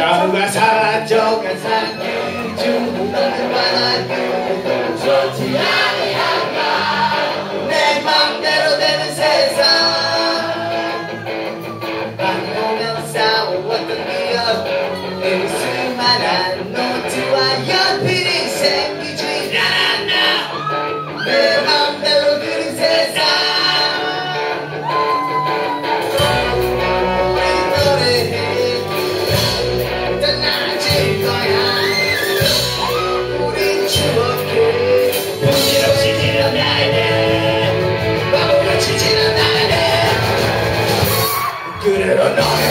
Ciągła sara, ciągła sara, ciągła sara, ciągła sara, Good at anonymous.